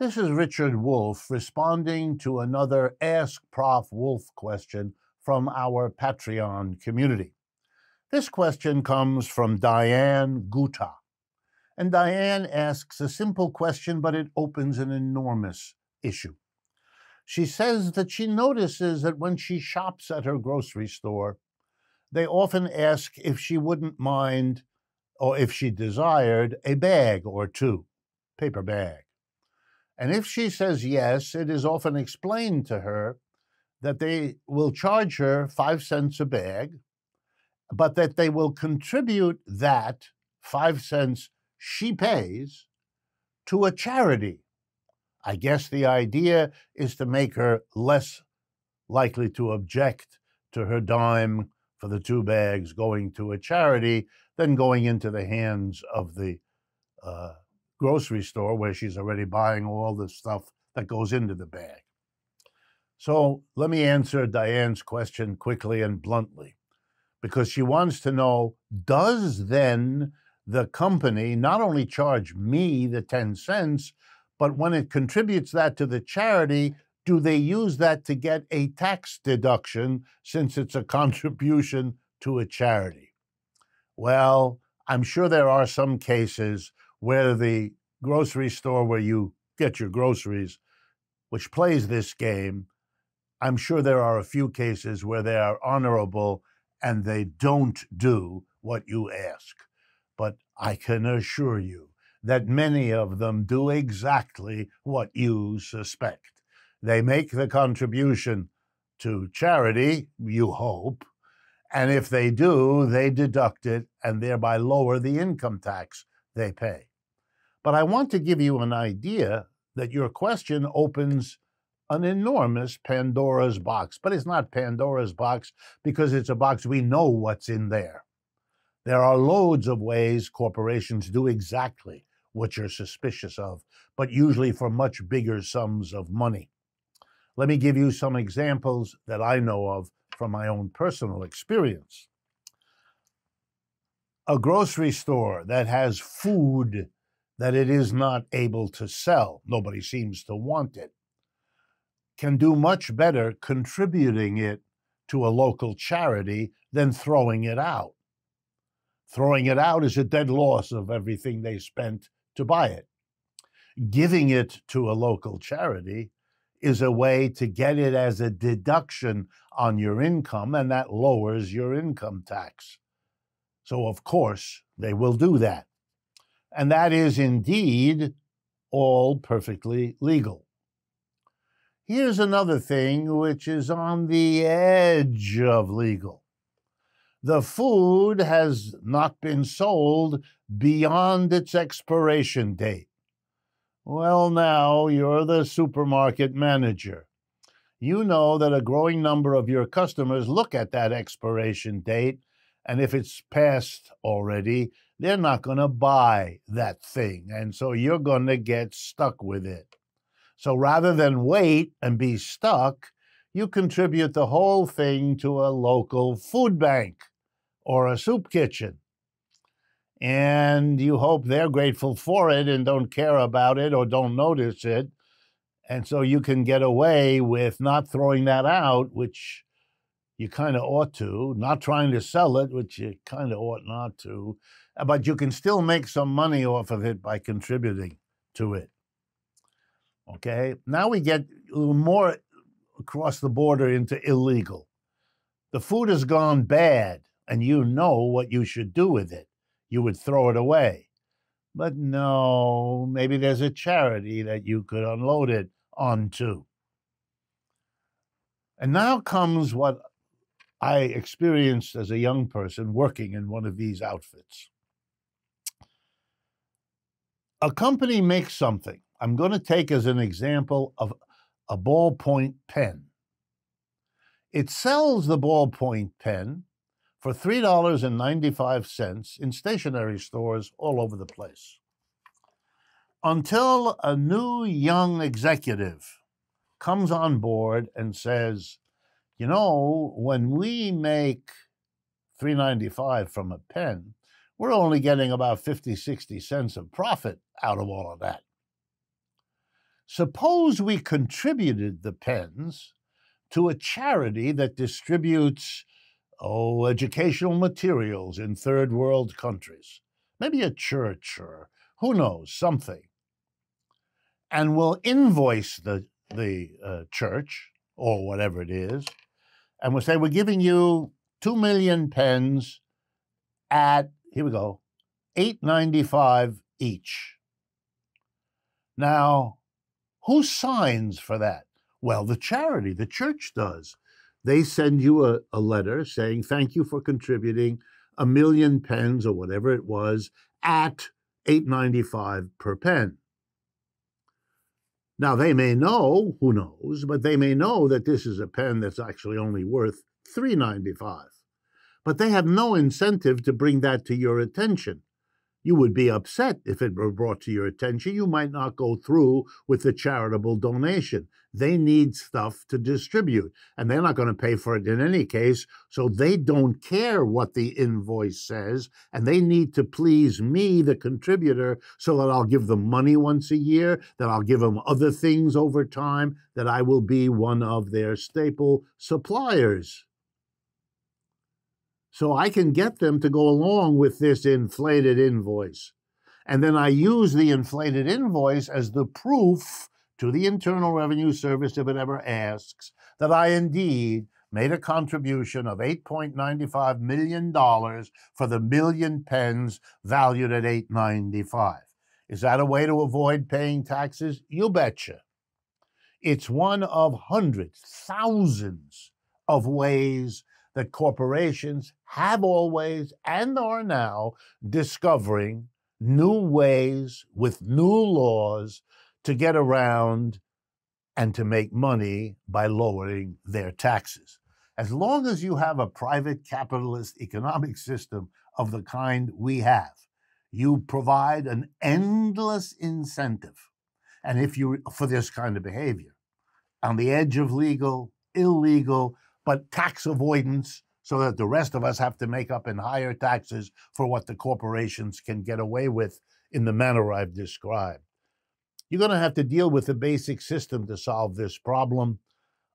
This is Richard Wolff responding to another Ask Prof. Wolff question from our Patreon community. This question comes from Diane Guta. And Diane asks a simple question, but it opens an enormous issue. She says that she notices that when she shops at her grocery store, they often ask if she wouldn't mind or if she desired a bag or two, paper bag. And if she says yes, it is often explained to her that they will charge her five cents a bag, but that they will contribute that five cents she pays to a charity. I guess the idea is to make her less likely to object to her dime for the two bags going to a charity than going into the hands of the uh, grocery store where she's already buying all the stuff that goes into the bag. So let me answer Diane's question quickly and bluntly because she wants to know does then the company not only charge me the 10 cents, but when it contributes that to the charity, do they use that to get a tax deduction since it's a contribution to a charity? Well, I'm sure there are some cases where the grocery store where you get your groceries, which plays this game, I'm sure there are a few cases where they are honorable and they don't do what you ask. But I can assure you that many of them do exactly what you suspect. They make the contribution to charity, you hope, and if they do, they deduct it and thereby lower the income tax they pay. But I want to give you an idea that your question opens an enormous Pandora's box. But it's not Pandora's box because it's a box we know what's in there. There are loads of ways corporations do exactly what you're suspicious of, but usually for much bigger sums of money. Let me give you some examples that I know of from my own personal experience. A grocery store that has food that it is not able to sell, nobody seems to want it, can do much better contributing it to a local charity than throwing it out. Throwing it out is a dead loss of everything they spent to buy it. Giving it to a local charity is a way to get it as a deduction on your income, and that lowers your income tax. So, of course, they will do that. And that is indeed all perfectly legal. Here's another thing which is on the edge of legal. The food has not been sold beyond its expiration date. Well, now you're the supermarket manager. You know that a growing number of your customers look at that expiration date, and if it's passed already, they're not going to buy that thing. And so you're going to get stuck with it. So rather than wait and be stuck, you contribute the whole thing to a local food bank or a soup kitchen. And you hope they're grateful for it and don't care about it or don't notice it. And so you can get away with not throwing that out, which you kind of ought to, not trying to sell it, which you kind of ought not to, uh, but you can still make some money off of it by contributing to it. Okay, now we get a little more across the border into illegal. The food has gone bad, and you know what you should do with it. You would throw it away. But no, maybe there's a charity that you could unload it onto. And now comes what I experienced as a young person working in one of these outfits. A company makes something I'm going to take as an example of a ballpoint pen. It sells the ballpoint pen for $3.95 in stationery stores all over the place. Until a new young executive comes on board and says, you know, when we make 395 from a pen, we're only getting about 50, 60 cents of profit out of all of that. Suppose we contributed the pens to a charity that distributes oh, educational materials in third world countries, maybe a church or who knows, something, and we'll invoice the, the uh, church or whatever it is, and we'll say, we're giving you 2 million pens at, here we go, 895 each. Now, who signs for that? Well, the charity, the church does. They send you a, a letter saying, thank you for contributing a million pens or whatever it was at 895 per pen. Now they may know, who knows, but they may know that this is a pen that's actually only worth 395. But they have no incentive to bring that to your attention. You would be upset if it were brought to your attention. You might not go through with the charitable donation. They need stuff to distribute, and they're not going to pay for it in any case. So they don't care what the invoice says, and they need to please me, the contributor, so that I'll give them money once a year, that I'll give them other things over time, that I will be one of their staple suppliers so I can get them to go along with this inflated invoice. And then I use the inflated invoice as the proof to the Internal Revenue Service, if it ever asks, that I indeed made a contribution of $8.95 million for the million pens valued at $8.95. Is that a way to avoid paying taxes? You betcha. It's one of hundreds, thousands of ways that corporations have always and are now discovering new ways with new laws to get around and to make money by lowering their taxes. As long as you have a private capitalist economic system of the kind we have, you provide an endless incentive. And if you for this kind of behavior, on the edge of legal, illegal, but tax avoidance so that the rest of us have to make up in higher taxes for what the corporations can get away with in the manner I've described. You're going to have to deal with the basic system to solve this problem.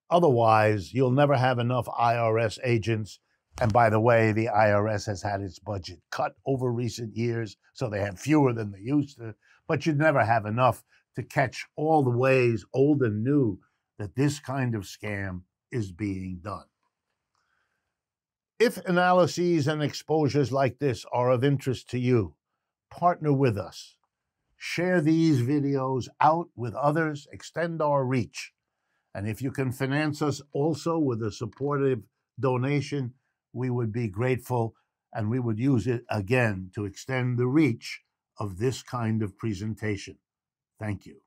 Otherwise, you'll never have enough IRS agents. And by the way, the IRS has had its budget cut over recent years, so they have fewer than they used to. But you'd never have enough to catch all the ways, old and new, that this kind of scam is being done. If analyses and exposures like this are of interest to you, partner with us. Share these videos out with others, extend our reach. And if you can finance us also with a supportive donation, we would be grateful and we would use it again to extend the reach of this kind of presentation. Thank you.